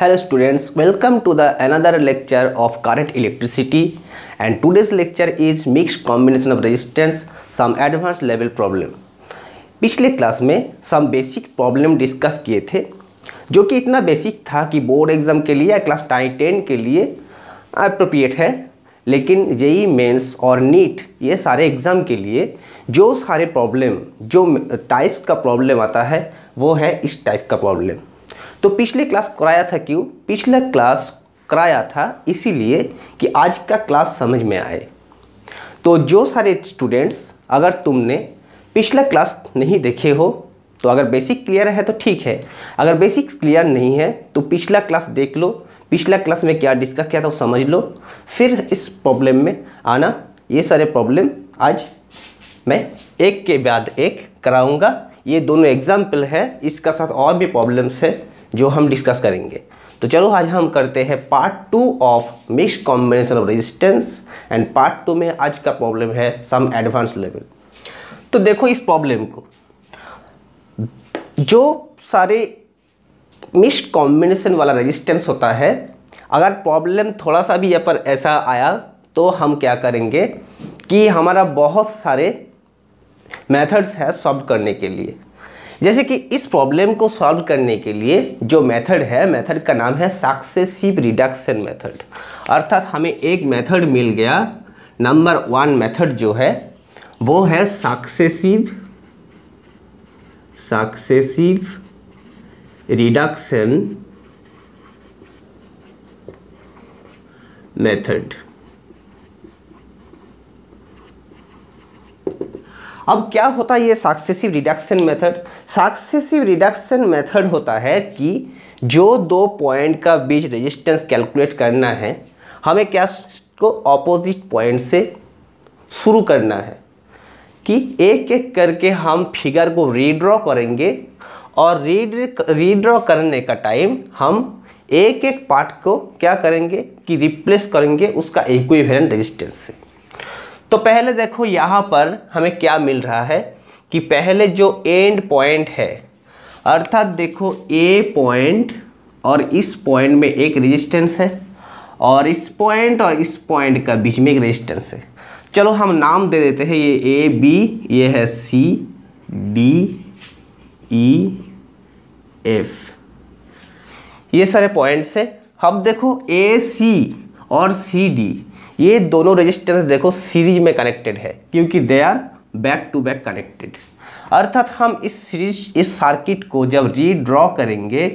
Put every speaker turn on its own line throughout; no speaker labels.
Hello students welcome to the another lecture of current electricity and today's lecture is mix combination of resistance some advance level problem पिछले class में some basic problem discuss किए थे, जो कि इतना basic था कि board exam के लिए या क्लास टाइन टेन के लिए अप्रोप्रिएट है, लेकिन जेई मेन्स और नीट ये सारे एग्ज़ाम के लिए जो सारे प्रॉब्लम जो टाइप्स का प्रॉब्लम आता है, वो है इस टाइप का प्रॉब्लम तो पिछले क्लास कराया था क्यों? पिछला क्लास कराया था इसीलिए कि आज का क्लास समझ में आए। तो जो सारे स्टूडेंट्स अगर तुमने पिछला क्लास नहीं देखे हो तो अगर बेसिक क्लियर है तो ठीक है। अगर बेसिक क्लियर नहीं है तो पिछला क्लास देख लो। पिछला क्लास में क्या डिस्कस किया था वो समझ लो। फिर इस प्रॉब्लम में आना। ये सारे प्रॉब्लम आज मैं एक के बाद एक कराऊँगा। ये दोनों एग्ज़ाम्पल है, इसका साथ और भी प्रॉब्लम्स है। जो हम डिस्कस करेंगे। तो चलो आज हम करते हैं part two of mix combination of resistance and part two में आज का प्रॉब्लम है सम एडवांस लेवल तो देखो इस प्रॉब्लम को। जो सारे मिक्स कॉम्बिनेशन वाला रेजिस्टेंस होता है, अगर प्रॉब्लम थोड़ा सा भी यहाँ पर ऐसा आया तो हम क्या करेंगे कि हमारा बहुत सारे मेथड्स है सॉल्व करने के लिए। जैसे कि इस प्रॉब्लम को सॉल्व करने के लिए जो मेथड है मेथड का नाम है सक्सेसिव रिडक्शन मेथड अर्थात हमें एक मेथड मिल गया। नंबर वन मेथड जो है, वो है सक्सेसिव सक्सेसिव रिडक्शन मेथड अब क्या होता है ये successive reduction method successive reduction method होता है कि जो दो पॉइंट का बीच रेजिस्टेंस कैलकुलेट करना है, हमें क्या को ऑपोजिट पॉइंट से शुरू करना है कि एक एक करके हम फिगर को रीड्रॉ करेंगे और रीड रीड्रॉ करने का टाइम हम एक एक पार्ट को क्या करेंगे कि रिप्लेस करेंगे उसका इक्विवेलेंट रेजिस्टेंस से। तो पहले देखो यहाँ पर हमें क्या मिल रहा है कि पहले जो एंड पॉइंट है, अर्थात देखो ए पॉइंट और इस पॉइंट में एक रेजिस्टेंस है और इस पॉइंट और इस पॉइंट का बीच में एक रेजिस्टेंस है। चलो हम नाम दे देते हैं, ये ए बी ये है सी डी ई एफ़ ये सारे पॉइंट्स है। अब देखो ए सी और सी डी ये दोनों रजिस्टर्स देखो सीरीज़ में कनेक्टेड है, क्योंकि they are back to back connected अर्थात हम इस सीरीज़ इस सर्किट को जब रीड्रॉ करेंगे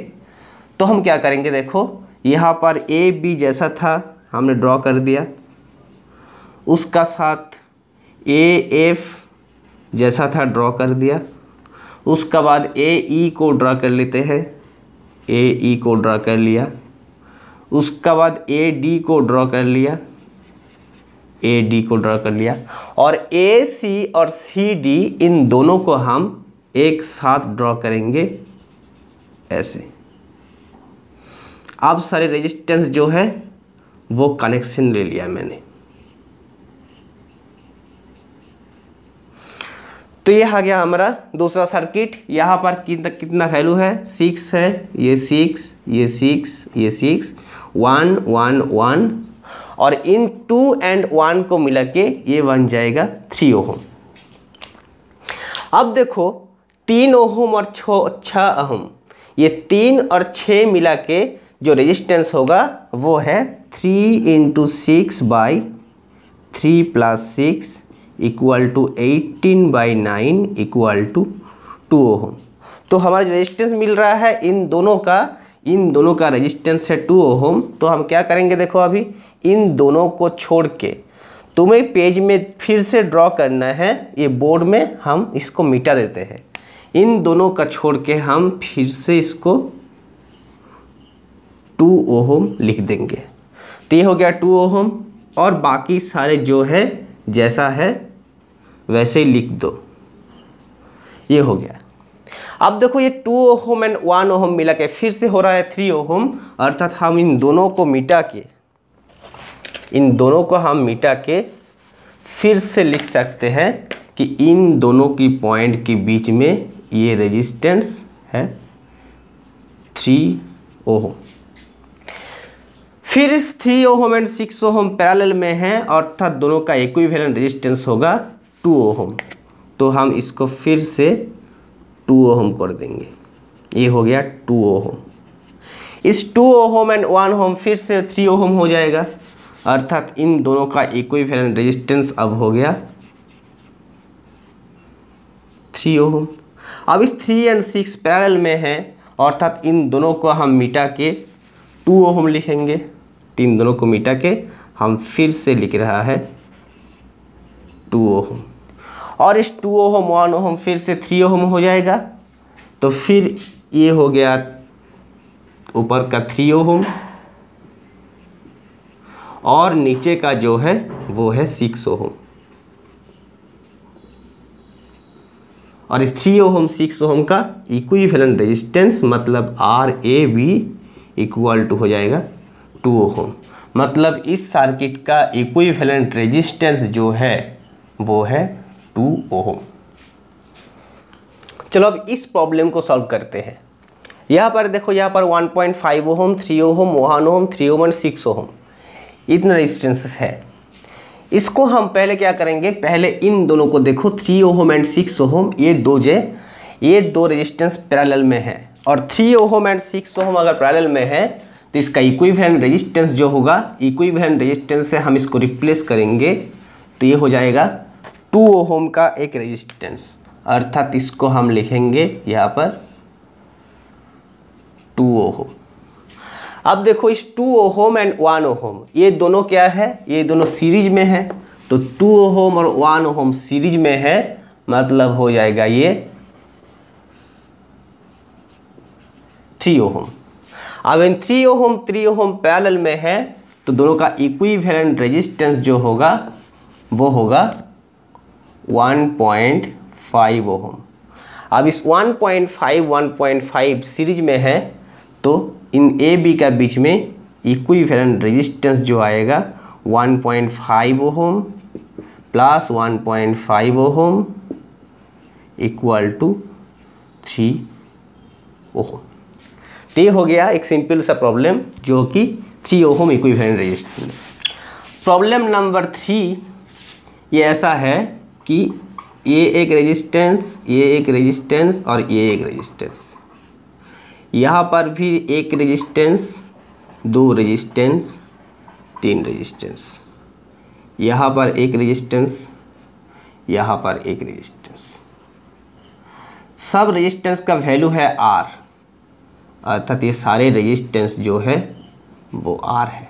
तो हम क्या करेंगे देखो, यहाँ पर ए बी जैसा था, हमने ड्रॉ कर दिया। उसका साथ ए एफ़ जैसा था ड्रॉ कर दिया। उसका बाद ए ई को ड्रॉ कर लेते हैं। ए ई को ड्रॉ कर लिया। उसका बाद ए डी को ड्रॉ कर लिया। ए डी को ड्रॉ कर लिया। और ए सी और सी डी इन दोनों को हम एक साथ ड्रॉ करेंगे ऐसे। अब सारे रेजिस्टेंस जो है, वो कनेक्शन ले लिया मैंने। तो ये आ गया हमारा दूसरा सर्किट यहाँ पर कितना कितना वैल्यू है? सिक्स है, ये सिक्स ये सिक्स ये सिक्स वन वन वन और इन टू एंड वन को मिला के ये बन जाएगा थ्री ओहम। अब देखो, तीन ओहम और छो छः अहम। ये तीन और छः मिला के जो रेजिस्टेंस होगा, वो है three into six by three plus six equal to eighteen by nine equal to two ohm तो हमारा जो रेजिस्टेंस मिल रहा है, इन दोनों का, इन दोनों का रेजिस्टेंस है टू ओहम तो हम क्या करेंगे देखो अभी? इन दोनों को छोड़ के तुम्हें पेज में फिर से ड्रॉ करना है। ये बोर्ड में हम इसको मिटा देते हैं। इन दोनों का छोड़ के हम फिर से इसको टू ओहम लिख देंगे। तो ये हो गया टू ओहम और बाकी सारे जो है, जैसा है, वैसे ही लिख दो। ये हो गया। अब देखो ये two ohm and one ohm मिला के फिर से हो रहा है थ्री ओहम, अर्थात हम इन दोनों को मिटा के इन दोनों को हम मिटा के फिर से लिख सकते हैं कि इन दोनों की पॉइंट के बीच में ये रेजिस्टेंस है। थ्री ओहम फिर इस three ohm and six ohm parallel में है, अर्थात दोनों का इक्विवेलेंट रेजिस्टेंस होगा टू ओहम तो हम इसको फिर से टू ओहम कर देंगे। ये हो गया टू ओहम इस two ohm and one ohm फिर से थ्री ओहम हो जाएगा। अर्थात इन दोनों का इक्विवेलेंट रेजिस्टेंस अब हो गया थ्री ओहम अब इस थ्री एंड सिक्स पैरेलल में है, अर्थात इन दोनों को हम मिटा के टू ओहम लिखेंगे। तीन दोनों को मिटा के हम फिर से लिख रहा है टू ओहम और इस टू ओहम वन ओहम फिर से थ्री ओहम हो जाएगा। तो फिर ये हो गया ऊपर का थ्री ओहम और नीचे का जो है, वो है सिक्स ओहम। और इस थ्री ओहम, सिक्स ओहम का इक्विवेलेंट रेजिस्टेंस मतलब R A B equal to हो जाएगा टू ओहम। मतलब इस सर्किट का इक्विवेलेंट रेजिस्टेंस जो है, वो है टू ओहम। चलो अब इस प्रॉब्लम को सॉल्व करते हैं। यहाँ पर देखो, यहाँ पर 1.5 point five ohm three ohm one ohm three ohm and six ohm. इतना रेजिस्टेंस है। इसको हम पहले क्या करेंगे? पहले इन दोनों को देखो three ohm and six ohm ये दो जे, ये दो रेजिस्टेंस पैरेलल में है। और three ohm and six ohm अगर पैरेलल में है तो इसका इक्विवेलेंट रेजिस्टेंस जो होगा इक्विवेलेंट रेजिस्टेंस से हम इसको रिप्लेस करेंगे तो ये हो जाएगा टू ओहम का एक रेजिस्टेंस अर्थात इसको हम लिखेंगे यहाँ पर टू ओहम अब देखो इस टू ओहोम एंड वन ओहोम, ये दोनों क्या है? ये दोनों सीरीज़ में है। तो टू ओहोम और वन ओहोम सीरीज़ में है मतलब हो जाएगा ये थ्री ओहोम। अब इन three ohm three ohm parallel में है तो दोनों का इक्विवेलेंट रेजिस्टेंस जो होगा, वो होगा 1.5 ओहोम। अब इस 1.5 1.5 सीरीज़ में है तो इन ए बी का बीच में इक्विवेलेंट रेजिस्टेंस जो आएगा 1.5 point ohm plus one point five ohm equal to three ohm तो ये हो गया एक सिंपल सा प्रॉब्लम जो कि three ohm equivalent resistance problem number three ये ऐसा है कि ये एक रेजिस्टेंस ये एक रेजिस्टेंस और ये एक रेजिस्टेंस यहाँ पर भी एक रेजिस्टेंस दो रेजिस्टेंस तीन रेजिस्टेंस यहाँ पर एक रेजिस्टेंस यहाँ पर एक रेजिस्टेंस सब रेजिस्टेंस का वैल्यू है आर अर्थात ये सारे रेजिस्टेंस जो है, वो आर है।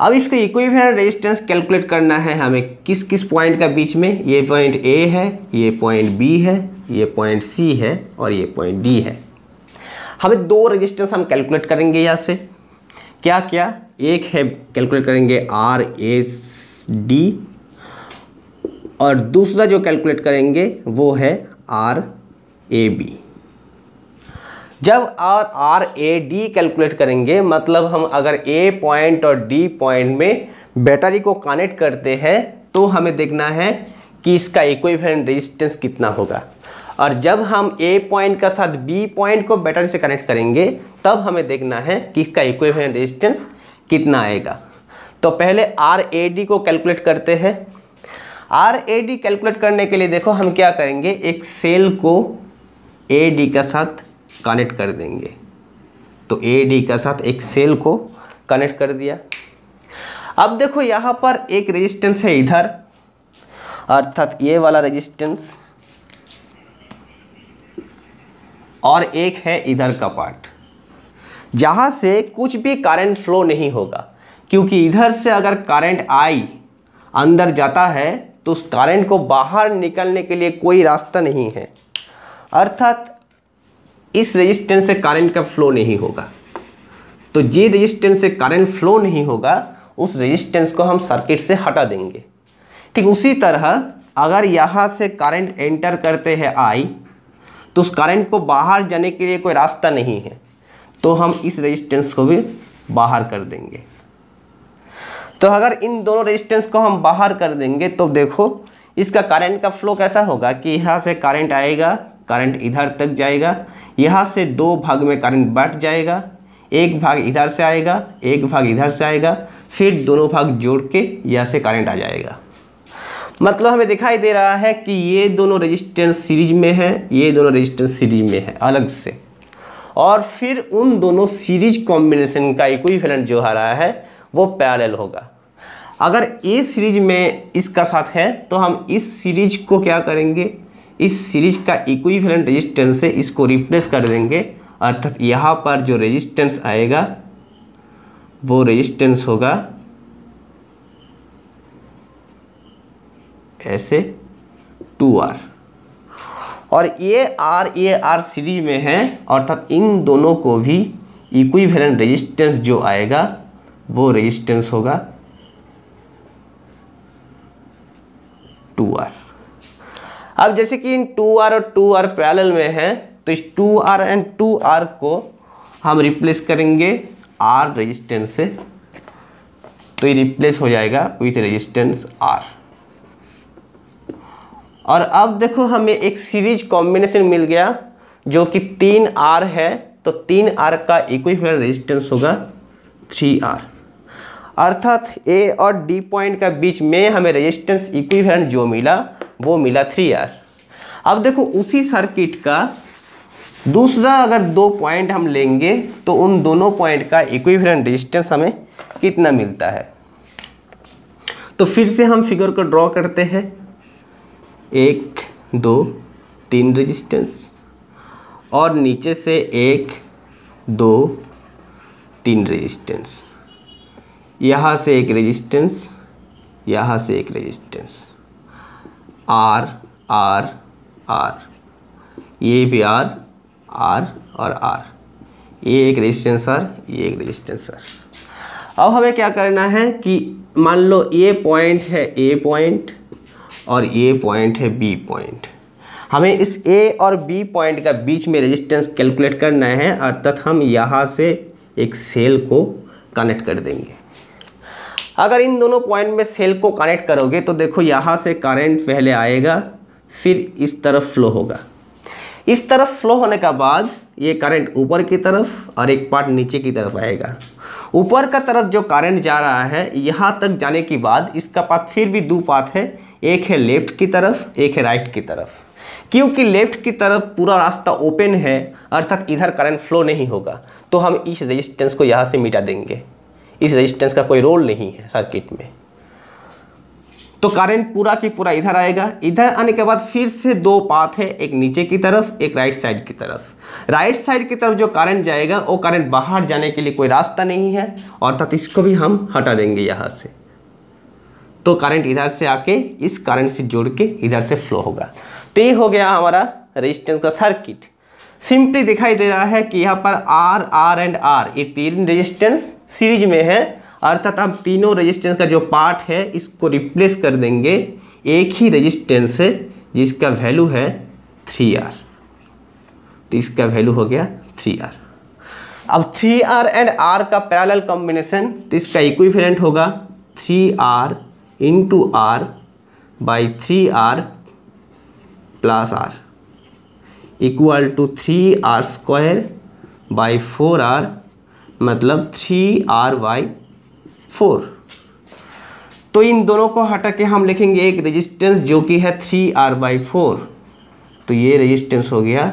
अब इसका इक्विवेलेंट रेजिस्टेंस कैलकुलेट करना है हमें। किस किस पॉइंट का बीच में? ये पॉइंट ए है, ये पॉइंट बी है ये पॉइंट सी है और ये पॉइंट डी है। हमें दो रेजिस्टेंस हम कैलकुलेट करेंगे यहाँ से। क्या क्या? एक है कैलकुलेट करेंगे आर एस डी और दूसरा जो कैलकुलेट करेंगे वो है आर ए बी जब R R A D calculate करेंगे मतलब हम अगर ए पॉइंट और डी पॉइंट में बैटरी को कनेक्ट करते हैं तो हमें देखना है कि इसका इक्विवेलेंट रेजिस्टेंस कितना होगा। और जब हम ए पॉइंट का साथ बी पॉइंट को बैटरी से कनेक्ट करेंगे, तब हमें देखना है कि इसका इक्विवेलेंट रेजिस्टेंस कितना आएगा। तो पहले आर ए डी को कैलकुलेट करते हैं। आर ए डी कैलकुलेट करने के लिए देखो, हम क्या करेंगे? एक सेल को ए डी का साथ कनेक्ट कर देंगे। तो ए डी का साथ एक सेल को कनेक्ट कर दिया। अब देखो, यहाँ पर एक रेजिस्टेंस है इधर। अर्थात ये वाला रेजिस्टेंस और एक है इधर का पार्ट जहाँ से कुछ भी करंट फ्लो नहीं होगा, क्योंकि इधर से अगर करंट आई, अंदर जाता है तो उस करंट को बाहर निकलने के लिए कोई रास्ता नहीं है। अर्थात, इस रेजिस्टेंस से करंट का फ्लो नहीं होगा। तो जी रेजिस्टेंस से करंट फ्लो नहीं होगा, उस रेजिस्टेंस को हम सर्किट से हटा देंगे। ठीक उसी तरह, अगर यहाँ से करंट एंटर करते हैं आई तो उस करंट को बाहर जाने के लिए कोई रास्ता नहीं है। तो हम इस रेजिस्टेंस को भी बाहर कर देंगे। तो अगर इन दोनों रेजिस्टेंस को हम बाहर कर देंगे तो देखो, इसका करंट का फ्लो कैसा होगा कि यहाँ से करंट आएगा करंट इधर तक जाएगा, यहाँ से दो भाग में करंट बट जाएगा, एक भाग इधर से आएगा, एक भाग इधर से आएगा, फिर दोनों भाग जोड़ के यहाँ से करंट आ जाएगा। मतलब हमें दिखाई दे रहा है कि ये दोनों रेजिस्टेंस सीरीज़ में है, ये दोनों रेजिस्टेंस सीरीज़ में है, अलग से। और फिर उन दोनों सीरीज़ कॉम्बिनेशन का इक्विवेलेंट जो आ रहा है, वो पैरेलल होगा। अगर ए सीरीज़ में इसका साथ है तो हम इस सीरीज़ को क्या करेंगे? इस सीरीज़ का इक्विवेलेंट रेजिस्टेंस से इसको रिप्लेस कर देंगे। अर्थात यहाँ पर जो रेजिस्टेंस आएगा, वो रेजिस्टेंस होगा ऐसे टू आर। और ये आर ए आर सीरीज़ में है, अर्थात इन दोनों को भी इक्विवेलेंट रेजिस्टेंस जो आएगा, वो रेजिस्टेंस होगा। Two R. अब जैसे कि इन टू आर और टू आर पैरेलल में है तो इस two R and two R को हम रिप्लेस करेंगे आर रेजिस्टेंस से। तो ये रिप्लेस हो जाएगा विथ रेजिस्टेंस आर। और अब देखो हमें एक सीरीज़ कॉम्बिनेशन मिल गया, जो कि तीन आर है तो तीन आर का इक्विवेलेंट रेजिस्टेंस होगा थ्री आर अर्थात ए और डी पॉइंट का बीच में हमें रेजिस्टेंस इक्विवेलेंट जो मिला, वो मिला थ्री आर अब देखो उसी सर्किट का दूसरा अगर दो पॉइंट हम लेंगे तो उन दोनों पॉइंट का इक्विवेलेंट रेजिस्टेंस हमें कितना मिलता है? तो फिर से हम फिगर को ड्रॉ करते हैं। एक, दो, तीन रेजिस्टेंस और नीचे से एक, दो, तीन रेजिस्टेंस यहाँ से एक रेजिस्टेंस यहाँ से एक रेजिस्टेंस आर आर आर ये भी आर आर और आर ये एक रेजिस्टेंस आर ये एक रेजिस्टेंस आर अब हमें क्या करना है कि मान लो ये पॉइंट है ए पॉइंट और ये पॉइंट है बी पॉइंट हमें इस ए और बी पॉइंट का बीच में रेजिस्टेंस कैलकुलेट करना है, अर्थात हम यहाँ से एक सेल को कनेक्ट कर देंगे। अगर इन दोनों पॉइंट में सेल को कनेक्ट करोगे तो देखो यहाँ से करंट पहले आएगा, फिर इस तरफ़ फ्लो होगा। इस तरफ़ फ्लो होने का बाद ये करंट ऊपर की तरफ़ और एक पार्ट नीचे की तरफ़ आएगा। ऊपर का तरफ़ जो करंट जा रहा है, यहाँ तक जाने के बाद इसका पाथ फिर भी दो पाथ है एक है लेफ़्ट की तरफ़, एक है राइट की तरफ़। क्योंकि लेफ़्ट की तरफ़ पूरा रास्ता ओपन है, अर्थात इधर करंट फ्लो नहीं होगा तो हम इस रेजिस्टेंस को यहाँ से मिटा देंगे। इस रेजिस्टेंस का कोई रोल नहीं है सर्किट में। तो करंट पूरा की पूरा इधर आएगा। इधर आने के बाद फिर से दो पाथ है, एक नीचे की तरफ़, एक राइट साइड की तरफ़। राइट साइड की तरफ़ जो करंट जाएगा, वो करंट बाहर जाने के लिए कोई रास्ता नहीं है, अर्थात इसको भी हम हटा देंगे यहाँ से। तो करंट इधर से आके, इस करंट से जोड़ के इधर से फ्लो होगा। तो ये हो गया हमारा रेजिस्टेंस का सर्किट सिंपली दिखाई दे रहा है कि यहाँ पर आर आर एंड आर ये तीन रेजिस्टेंस सीरीज़ में है। अर्थात हम तीनों रेजिस्टेंस का जो पार्ट है, इसको रिप्लेस कर देंगे। एक ही रेजिस्टेंस से जिसका वैल्यू है थ्री आर तो इसका वैल्यू हो गया थ्री आर अब थ्री आर एंड आर का पैरेलल कॉम्बिनेशन तो इसका इक्विवेलेंट होगा three R into R by three R plus R equal to three R square by four R मतलब थ्री आर बाई फोर तो इन दोनों को हटा के हम लिखेंगे एक रेजिस्टेंस जो कि है थ्री आर बाई फोर तो ये रेजिस्टेंस हो गया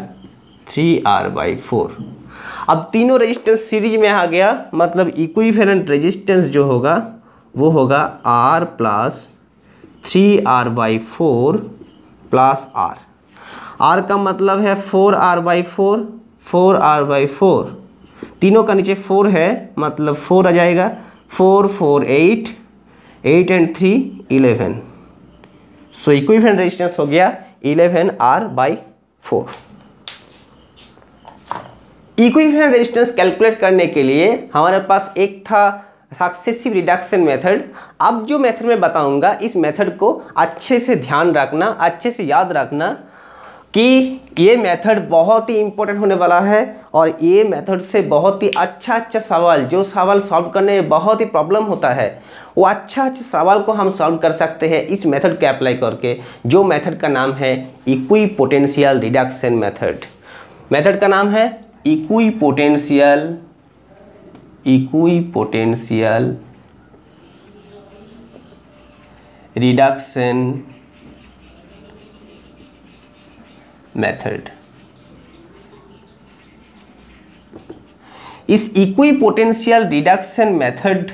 थ्री आर बाई फोर अब तीनों रेजिस्टेंस सीरीज़ में आ गया मतलब इक्विवेलेंट रेजिस्टेंस जो होगा वो होगा R plus three R by four plus R R का मतलब है four R by four four R by four तीनों का नीचे फोर है मतलब फोर आ जाएगा. Four four eight eight and three eleven so equivalent resistance हो गया eleven R by four equivalent resistance calculate करने के लिए हमारे पास एक था सक्सेसिव रिडक्शन मेथड अब जो मेथड मैं बताऊँगा, इस मेथड को अच्छे से ध्यान रखना, अच्छे से याद रखना कि ये मेथड बहुत ही इंपॉर्टेंट होने वाला है और ये मेथड से बहुत ही अच्छा अच्छा सवाल, जो सवाल सॉल्व करने में बहुत ही प्रॉब्लम होता है, वो अच्छा अच्छा सवाल को हम सॉल्व कर सकते हैं इस मेथड के अप्लाई करके, जो मेथड का नाम है equipotential reduction method method का नाम है equipotential equipotential reduction method इस इक्वी पोटेंशियल रिडक्शन मेथड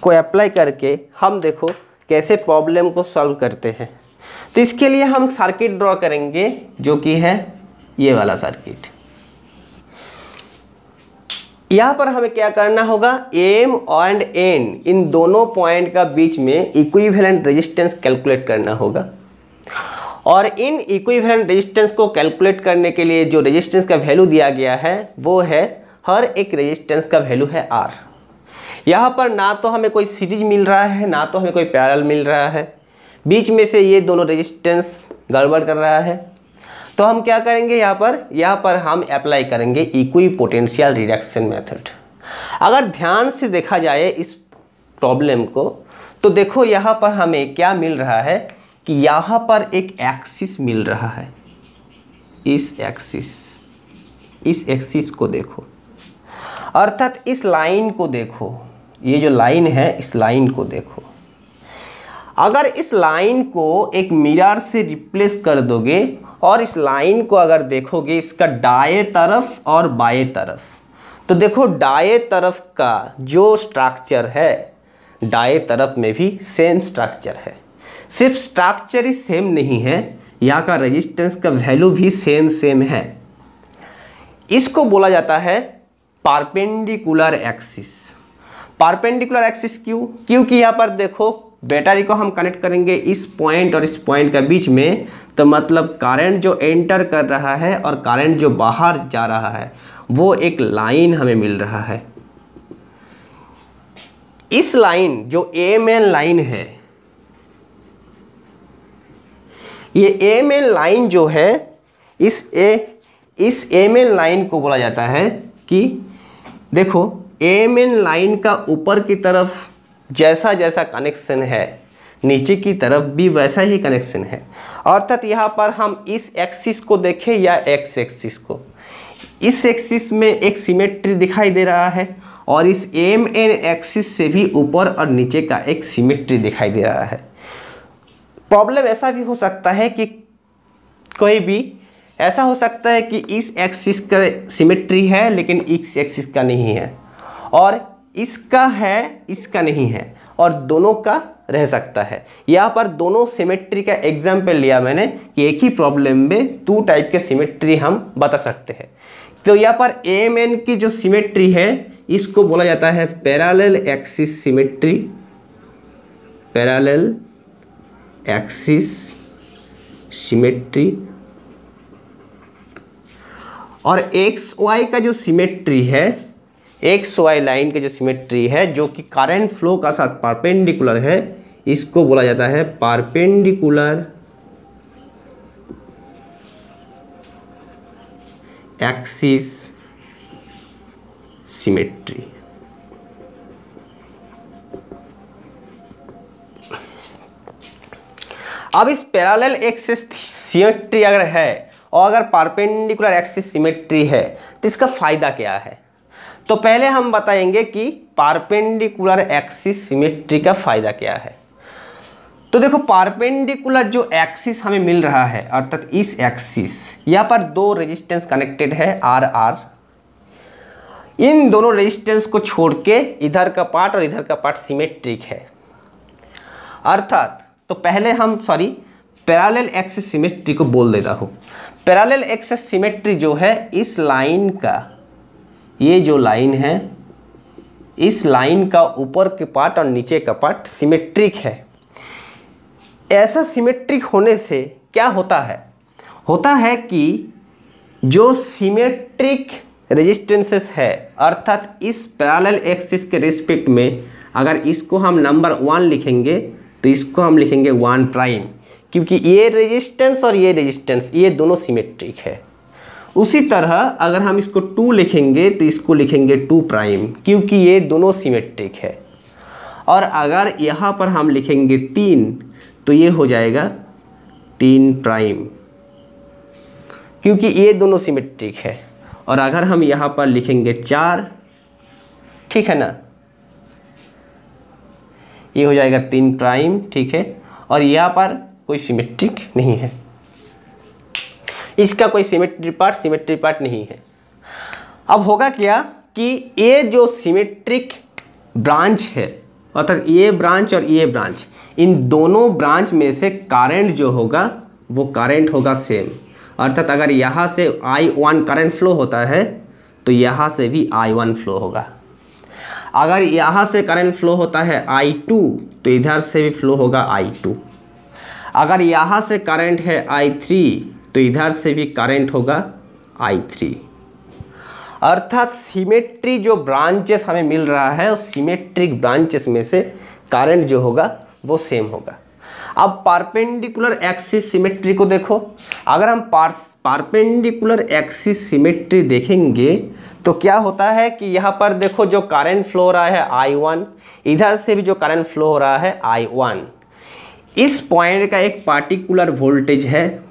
को अप्लाई करके हम देखो कैसे प्रॉब्लम को सॉल्व करते हैं। तो इसके लिए हम सर्किट ड्रॉ करेंगे, जो कि है ये वाला सर्किट यहाँ पर हमें क्या करना होगा? एम एंड एन इन दोनों पॉइंट का बीच में इक्विवेलेंट रेजिस्टेंस कैलकुलेट करना होगा। और इन इक्विवेलेंट रेजिस्टेंस को कैलकुलेट करने के लिए जो रेजिस्टेंस का वैल्यू दिया गया है, वो है हर एक रेजिस्टेंस का वैल्यू है आर यहाँ पर ना तो हमें कोई सीरीज़ मिल रहा है, ना तो हमें कोई पैरल मिल रहा है। बीच में से ये दोनों रेजिस्टेंस गड़बड़ कर रहा है। तो हम क्या करेंगे यहाँ पर? यहाँ पर हम अप्लाई करेंगे इक्वी पोटेंशियल रिडक्शन मेथड अगर ध्यान से देखा जाए इस प्रॉब्लम को तो देखो यहाँ पर हमें क्या मिल रहा है कि यहाँ पर एक एक्सिस मिल रहा है। इस एक्सिस इस एक्सिस को देखो। अर्थात इस लाइन को देखो। ये जो लाइन है, इस लाइन को देखो। अगर इस लाइन को एक मिरर से रिप्लेस कर दोगे और इस लाइन को अगर देखोगे इसका डाए तरफ़ और बाएँ तरफ़ तो देखो डाए तरफ़ का जो स्ट्रक्चर है डाए तरफ़ में भी सेम स्ट्रक्चर है। सिर्फ़ स्ट्रक्चर ही सेम नहीं है, यहाँ का रेजिस्टेंस का वैल्यू भी सेम सेम है। इसको बोला जाता है पारपेंडिकुलर एक्सिस पारपेंडिकुलर एक्सिस क्यों? क्योंकि यहाँ पर देखो बैटरी को हम कनेक्ट करेंगे इस पॉइंट और इस पॉइंट के बीच में तो मतलब करंट जो एंटर कर रहा है और करंट जो बाहर जा रहा है, वो एक लाइन हमें मिल रहा है। इस लाइन जो एम एन लाइन है, ये एम एन लाइन जो है, इस ए इस एम एन लाइन को बोला जाता है कि देखो एम एन लाइन का ऊपर की तरफ़ जैसा जैसा कनेक्शन है, नीचे की तरफ़ भी वैसा ही कनेक्शन है। अर्थात यहाँ पर हम इस एक्सिस को देखें या एक्स एक्सिस को। इस एक्सिस में एक सिमेट्री दिखाई दे रहा है और इस एम एन एक्सिस से भी ऊपर और नीचे का एक सिमेट्री दिखाई दे रहा है। प्रॉब्लम ऐसा भी हो सकता है कि कोई भी, ऐसा हो सकता है कि इस एक्सिस का सिमेट्री है, लेकिन इस एक्सिस का नहीं है। और इसका है, इसका नहीं है, और दोनों का रह सकता है। यहाँ पर दोनों सिमेट्री का एग्ज़ाम्पल लिया मैंने कि एक ही प्रॉब्लम में टू टाइप के सिमेट्री हम बता सकते हैं। तो यहाँ पर एम एन की जो सिमेट्री है, इसको बोला जाता है parallel axis symmetry parallel axis symmetry और एक्स वाई का जो सिमेट्री है एक्स वाई लाइन की जो सिमेट्री है, जो कि करंट फ्लो का साथ पारपेंडिकुलर है, इसको बोला जाता है पारपेंडिकुलर एक्सिस सिमेट्री अब इस पैरेलल एक्सिस सिमेट्री अगर है, और अगर पारपेंडिकुलर एक्सिस सिमेट्री है तो इसका फ़ायदा क्या है? तो पहले हम बताएँगे कि पारपेंडिकुलर एक्सिस सिमेट्री का फ़ायदा क्या है। तो देखो, पारपेंडिकुलर जो एक्सिस हमें मिल रहा है, अर्थात इस एक्सिस, यहाँ पर दो रेजिस्टेंस कनेक्टेड है आर आर इन दोनों रेजिस्टेंस को छोड़ के इधर का पार्ट और इधर का पार्ट सिमेट्रिक है। अर्थात तो पहले हम सॉरी पैरेलल एक्सिस सिमेट्री को बोल देता हूँ। पैरेलल एक्सिस सिमेट्री जो है, इस लाइन का ये जो लाइन है, इस लाइन का ऊपर के पार्ट और नीचे का पार्ट सिमेट्रिक है। ऐसा सिमेट्रिक होने से क्या होता है? होता है कि जो सिमेट्रिक रेजिस्टेंसेस है, अर्थात इस पैरेलल एक्सिस के रिस्पेक्ट में, अगर इसको हम नंबर वन लिखेंगे तो इसको हम लिखेंगे वन प्राइम क्योंकि ये रेजिस्टेंस और ये रेजिस्टेंस ये दोनों सिमेट्रिक है। उसी तरह अगर हम इसको टू लिखेंगे तो इसको लिखेंगे टू प्राइम, क्योंकि ये दोनों सिमेट्रिक है। और अगर यहाँ पर हम लिखेंगे तीन तो ये हो जाएगा तीन प्राइम, क्योंकि ये दोनों सिमेट्रिक है। और अगर हम यहाँ पर लिखेंगे चार, ठीक है ना? ये हो जाएगा तीन प्राइम, ठीक है? और यहाँ पर कोई सिमेट्रिक नहीं है। इसका कोई सिमेट्री पार्ट सिमेट्री पार्ट नहीं है। अब होगा क्या कि ये जो सिमेट्रिक ब्रांच है, अर्थात ये ब्रांच और ये ब्रांच इन दोनों ब्रांच में से करंट जो होगा, वो करंट होगा सेम अर्थात अगर यहाँ से आई वन करंट फ्लो होता है तो यहाँ से भी आई वन फ्लो होगा। अगर यहाँ से करंट फ्लो होता है आई टू तो इधर से भी फ्लो होगा आई टू अगर यहाँ से करंट है आई थ्री तो इधर से भी करंट होगा आई थ्री अर्थात सिमेट्री जो ब्रांचेस हमें मिल रहा है, उस सिमेट्रिक ब्रांचेस में से करंट जो होगा, वो सेम होगा। अब पारपेंडिकुलर एक्सिस सिमेट्री को देखो। अगर हम पारपेंडिकुलर एक्सिस सिमेट्री देखेंगे तो क्या होता है कि यहाँ पर देखो जो करंट फ्लो हो रहा है आई वन इधर से भी जो करंट फ्लो हो रहा है आई वन इस पॉइंट का एक पार्टिकुलर वोल्टेज है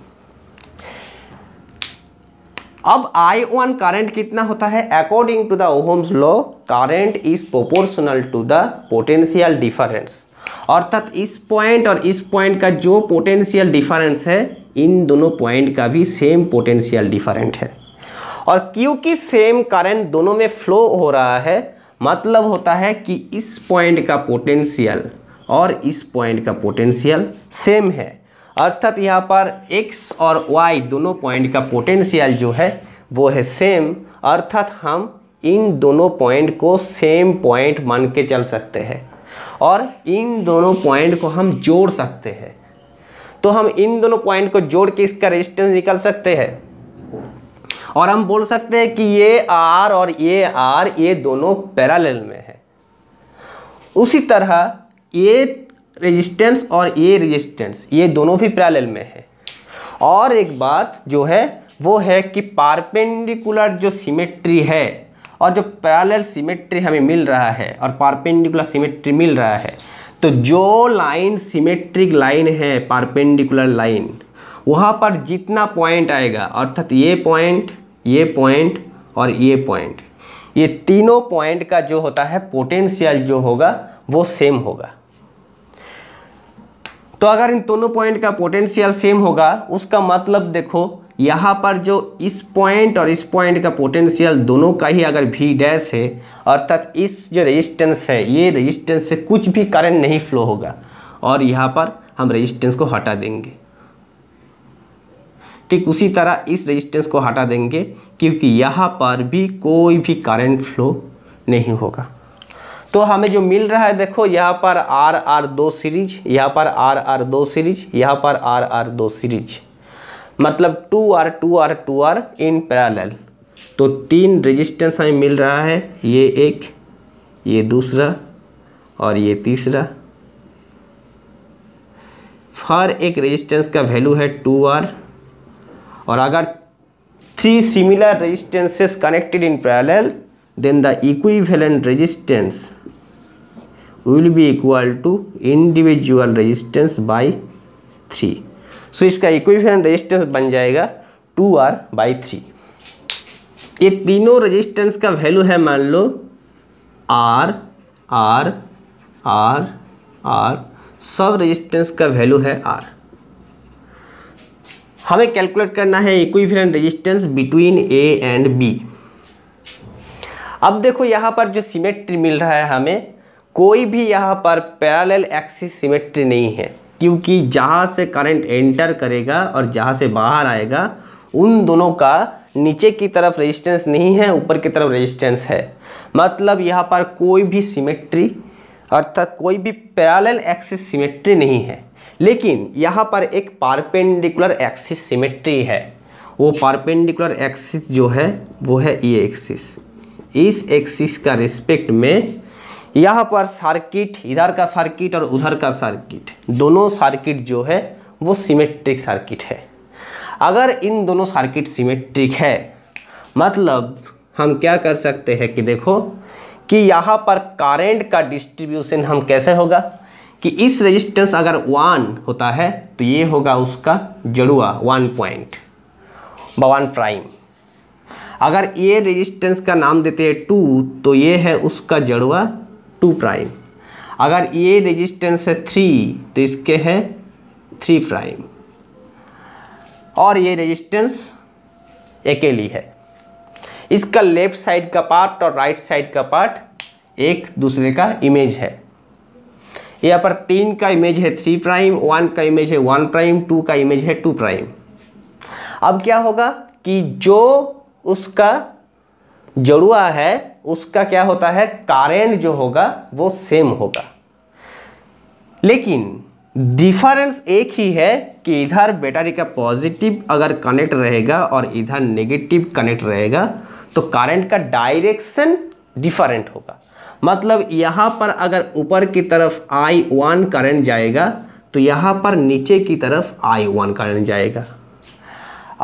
अब आई वन करंट कितना होता है? According to the Ohm's law current is proportional to the potential difference अर्थात इस पॉइंट और इस पॉइंट का जो पोटेंशियल डिफरेंस है, इन दोनों पॉइंट का भी सेम पोटेंशियल डिफरेंट है। और क्योंकि सेम करंट दोनों में फ्लो हो रहा है मतलब होता है कि इस पॉइंट का पोटेंशियल और इस पॉइंट का पोटेंशियल सेम है। अर्थात यहाँ पर x और y दोनों पॉइंट का पोटेंशियल जो है, वो है सेम अर्थात हम इन दोनों पॉइंट को सेम पॉइंट मान के चल सकते हैं और इन दोनों पॉइंट को हम जोड़ सकते हैं। तो हम इन दोनों पॉइंट को जोड़ के इसका रेजिस्टेंस निकल सकते हैं। और हम बोल सकते हैं कि ये आर और ये आर ये दोनों पैरालेल में है। उसी तरह ये रेजिस्टेंस और ये रेजिस्टेंस ये दोनों भी पैरेलल में है। और एक बात जो है, वो है कि पारपेंडिकुलर जो सिमेट्री है, और जो पैरेलल सिमेट्री हमें मिल रहा है, और पारपेंडिकुलर सिमेट्री मिल रहा है तो जो लाइन सिमेट्रिक लाइन है पारपेंडिकुलर लाइन वहाँ पर जितना पॉइंट आएगा, अर्थात ये पॉइंट ये पॉइंट और ये पॉइंट ये तीनों पॉइंट का जो होता है पोटेंशियल जो होगा, वो सेम होगा। तो अगर इन दोनों पॉइंट का पोटेंशियल सेम होगा, उसका मतलब देखो, यहाँ पर जो इस पॉइंट और इस पॉइंट का पोटेंशियल दोनों का ही अगर भी डैश है, अर्थात इस जो रेजिस्टेंस है, ये रेजिस्टेंस से कुछ भी करंट नहीं फ्लो होगा। और यहाँ पर हम रेजिस्टेंस को हटा देंगे। ठीक उसी तरह इस रेजिस्टेंस को हटा देंगे, क्योंकि यहाँ पर भी कोई भी करंट फ्लो नहीं होगा। तो हमें जो मिल रहा है, देखो, यहाँ पर आर आर दो सीरीज़, यहाँ पर आर आर दो सीरीज़, यहाँ पर आर आर दो सीरीज़। मतलब two R two R two R in parallel तो तीन रेजिस्टेंस हमें मिल रहा है, ये एक, ये दूसरा और ये तीसरा। हर एक रेजिस्टेंस का वैल्यू है टू आर और अगर three similar resistances connected in parallel then the equivalent resistance will be equal to individual resistance by three so इसका इक्विवेलेंट रेजिस्टेंस बन जाएगा टू आर बाई थ्री ये तीनों रेजिस्टेंस का वैल्यू है मान लो आर आर आर आर सब रेजिस्टेंस का वैल्यू है आर हमें कैलकुलेट करना है equivalent resistance between A and B अब देखो यहाँ पर जो सिमेट्री मिल रहा है हमें कोई भी यहाँ पर पैरेलल एक्सिस सिमेट्री नहीं है, क्योंकि जहाँ से करंट एंटर करेगा और जहाँ से बाहर आएगा, उन दोनों का नीचे की तरफ़ रेजिस्टेंस नहीं है, ऊपर की तरफ़ रेजिस्टेंस है। मतलब यहाँ पर कोई भी सिमेट्री अर्थात कोई भी पैरेलल एक्सिस सिमेट्री नहीं है। लेकिन यहाँ पर एक पारपेंडिकुलर एक्सिस सिमेट्री है। वो पारपेंडिकुलर एक्सिस जो है, वो है ये एक्सिस इस एक्सिस का रिस्पेक्ट में यहाँ पर सर्किट इधर का सर्किट और उधर का सर्किट दोनों सर्किट जो है, वो सिमेट्रिक सर्किट है। अगर इन दोनों सर्किट सिमेट्रिक है मतलब हम क्या कर सकते हैं कि देखो, कि यहाँ पर करंट का डिस्ट्रीब्यूशन हम कैसे होगा? कि इस रेजिस्टेंस अगर वन होता है तो ये होगा उसका जड़ुआ वन पॉइंट वन प्राइम अगर ये रेजिस्टेंस का नाम देते हैं टू तो ये है उसका जड़ुआ टू प्राइम। अगर ये रेजिस्टेंस है थ्री तो इसके है थ्री प्राइम। और ये रेजिस्टेंस अकेली है। इसका लेफ़्ट साइड का पार्ट और राइट साइड का पार्ट एक दूसरे का इमेज है। यहाँ पर तीन का इमेज है थ्री प्राइम, वन का इमेज है वन प्राइम, टू का इमेज है टू प्राइम। अब क्या होगा कि जो उसका जड़ुआ है उसका क्या होता है? कारेंट जो होगा, वो सेम होगा। लेकिन डिफरेंस एक ही है कि इधर बैटरी का पॉजिटिव अगर कनेक्ट रहेगा और इधर नेगेटिव कनेक्ट रहेगा तो करंट का डायरेक्शन डिफरेंट होगा। मतलब यहाँ पर अगर ऊपर की तरफ़ आई वन करंट जाएगा तो यहाँ पर नीचे की तरफ़ आई वन करंट जाएगा।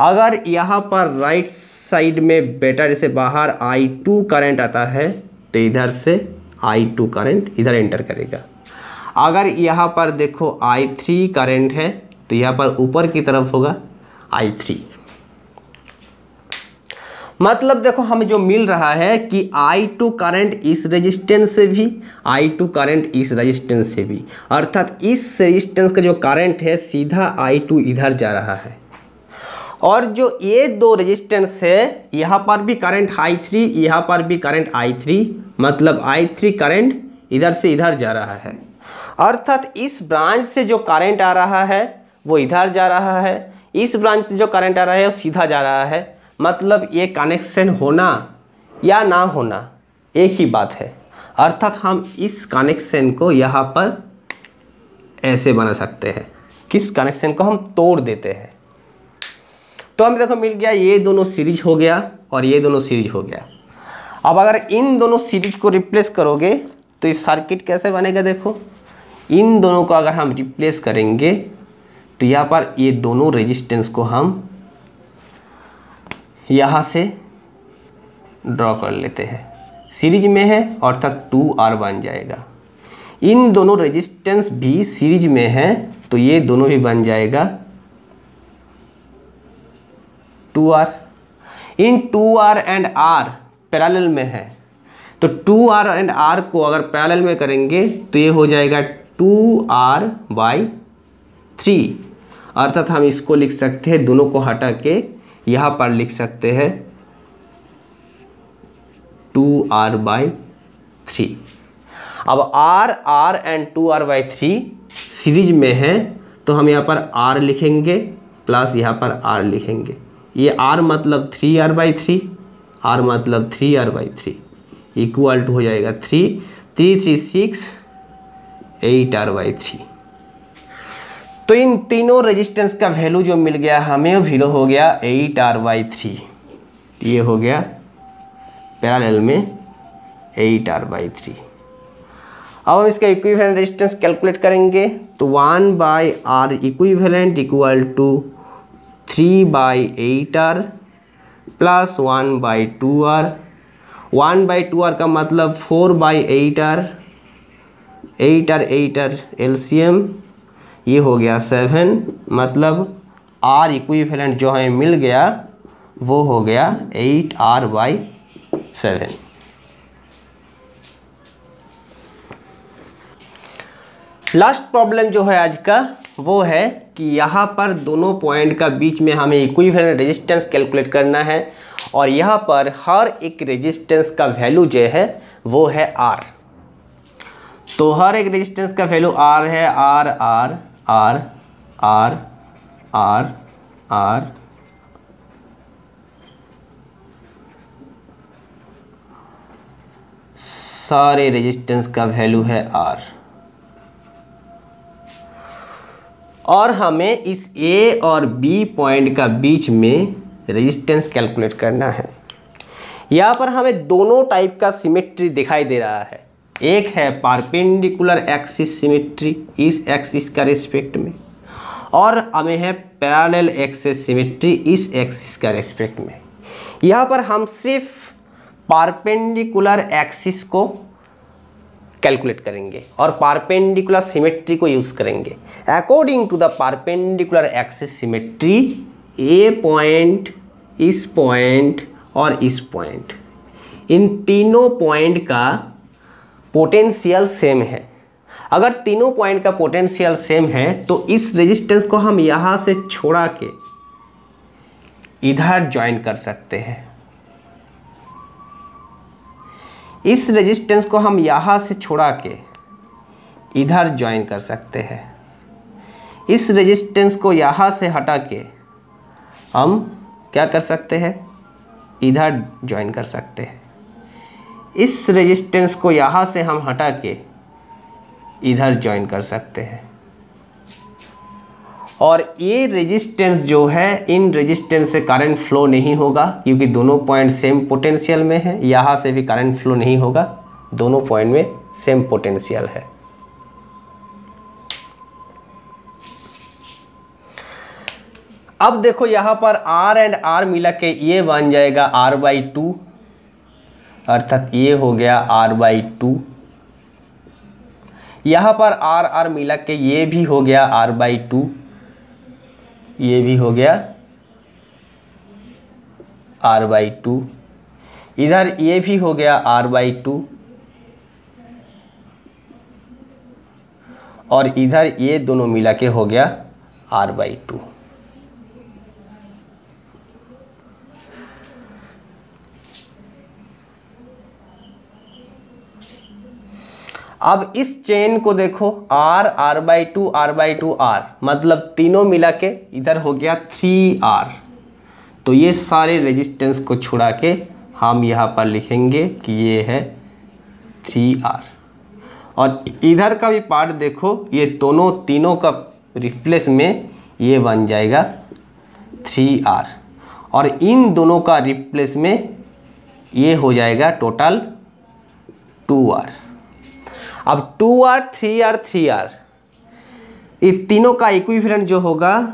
अगर यहाँ पर राइट साइड में बैटरी से बाहर आई टू करंट आता है तो इधर से आई टू करंट इधर एंटर करेगा। अगर यहाँ पर देखो आई थ्री करेंट है तो यहाँ पर ऊपर की तरफ़ होगा आई थ्री मतलब देखो हमें जो मिल रहा है कि I2 करंट इस रेजिस्टेंस से भी I2 करंट इस रेजिस्टेंस से भी। अर्थात इस रेजिस्टेंस का जो करंट है, सीधा I2 इधर जा रहा है। और जो ये दो रेजिस्टेंस है, यहाँ पर भी करंट I3 यहाँ पर भी करंट I3 मतलब I3 करंट इधर से इधर जा रहा है। अर्थात इस ब्रांच से जो करंट आ रहा है, वो इधर जा रहा है। इस ब्रांच से जो करंट आ रहा है, वो सीधा जा रहा है। मतलब ये कनेक्शन होना या ना होना, एक ही बात है। अर्थात हम इस कनेक्शन को यहाँ पर ऐसे बना सकते हैं। किस कनेक्शन को हम तोड़ देते हैं? तो हमें देखो मिल गया ये दोनों सीरीज़ हो गया और ये दोनों सीरीज़ हो गया। अब अगर इन दोनों सीरीज़ को रिप्लेस करोगे तो इस सर्किट कैसे बनेगा देखो? इन दोनों को अगर हम रिप्लेस करेंगे तो यहाँ पर ये दोनों रेजिस्टेंस को हम यहाँ से ड्रॉ कर लेते हैं। सीरीज़ में है, अर्थात टू आर बन जाएगा। इन दोनों रेजिस्टेंस भी सीरीज़ में है तो ये दोनों भी बन जाएगा। Two R. In two R and R parallel में है। तो टू आर एंड आर को अगर पैरेलल में करेंगे तो ये हो जाएगा टू आर बाई थ्री। अर्थात हम इसको लिख सकते हैं, दोनों को हटा के यहाँ पर लिख सकते हैं टू आर बाई थ्री। अब R R and two R by three series में है तो हम यहाँ पर आर लिखेंगे, प्लस यहाँ पर आर लिखेंगे। ये आर मतलब three R by three R मतलब three R by three equal to हो जाएगा three three three six eight R by three तो इन तीनों रेजिस्टेंस का वैल्यू जो मिल गया हमें वैल्यू हो गया एट आर बाई थ्री ये हो गया पैरेलल में एट आर बाई थ्री अब हम इसका इक्विवेलेंट रेजिस्टेंस कैलकुलेट करेंगे तो one by R equivalent equal to three by eight R plus one by two R one by two R का मतलब four by eight R eight R eight R LCM ये हो गया seven मतलब are equivalent जो हमें मिल गया, वो हो गया eight R by seven last problem जो है आज का वो है कि यहाँ पर दोनों पॉइंट का बीच में हमें इक्विवेलेंट रेजिस्टेंस कैलकुलेट करना है और यहाँ पर हर एक रेजिस्टेंस का वैल्यू जो है, वो है आर तो हर एक रेजिस्टेंस का वैल्यू आर है R R R R R R सारे रेजिस्टेंस का वैल्यू है आर और हमें इस ए और बी पॉइंट का बीच में रेजिस्टेंस कैलकुलेट करना है। यहाँ पर हमें दोनों टाइप का सिमेट्री दिखाई दे रहा है। एक है पारपेंडिकुलर एक्सिस सिमेट्री इस एक्सिस का रिस्पेक्ट में और हमें है पैरेलल एक्सिस सिमेट्री इस एक्सिस का रिस्पेक्ट में। यहाँ पर हम सिर्फ़ पारपेंडिकुलर एक्सिस को कैलकुलेट करेंगे और पारपेंडिकुलर सिमेट्री को यूज़ करेंगे। According to the perpendicular axis symmetry A point इस पॉइंट और इस पॉइंट इन तीनों पॉइंट का पोटेंशियल सेम है। अगर तीनों पॉइंट का पोटेंशियल सेम है तो इस रेजिस्टेंस को हम यहाँ से छोड़ा के इधर ज्वाइन कर सकते हैं। इस रेजिस्टेंस को हम यहाँ से छोड़ा के इधर ज्वाइन कर सकते हैं। इस रेजिस्टेंस को यहाँ से हटा के हम क्या कर सकते हैं? इधर ज्वाइन कर सकते हैं। इस रेजिस्टेंस को यहाँ से हम हटा के इधर ज्वाइन कर सकते हैं। और ये रेजिस्टेंस जो है, इन रेजिस्टेंस से करंट फ्लो नहीं होगा, क्योंकि दोनों पॉइंट सेम पोटेंशियल में है। यहाँ से भी करंट फ्लो नहीं होगा, दोनों पॉइंट में सेम पोटेंशियल है। अब देखो यहाँ पर R एंड R मिला के ये बन जाएगा R बाई टू अर्थात ये हो गया R बाई टू यहाँ पर R R मिला के ये भी हो गया R बाई टू ये भी हो गया आर बाई टू इधर ये भी हो गया आर बाई टू और इधर ये दोनों मिला के हो गया आर बाई टू अब इस चेन को देखो, R R by two R by two R मतलब तीनों मिला के इधर हो गया थ्री आर तो ये सारे रेजिस्टेंस को छुड़ा के हम यहाँ पर लिखेंगे कि ये है थ्री आर और इधर का भी पार्ट देखो, ये दोनों, तीनों का रिप्लेस में ये बन जाएगा थ्री आर और इन दोनों का रिप्लेस में ये हो जाएगा टोटल टू आर अब two R three R three R इस तीनों का इक्विवेलेंट जो होगा,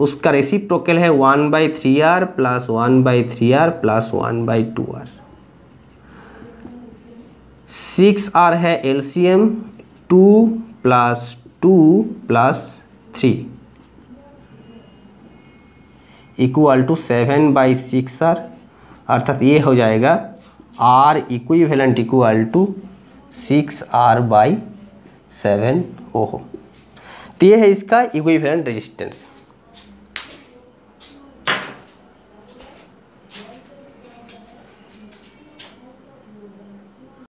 उसका रेसिप्रोकल है one by three R plus one by three R plus one by two R six R है LCM two plus two plus three equal to seven by six R अर्थात ये हो जाएगा R equivalent equal to six R by seven ओहो। तो ये है इसका इक्विवेलेंट रेजिस्टेंस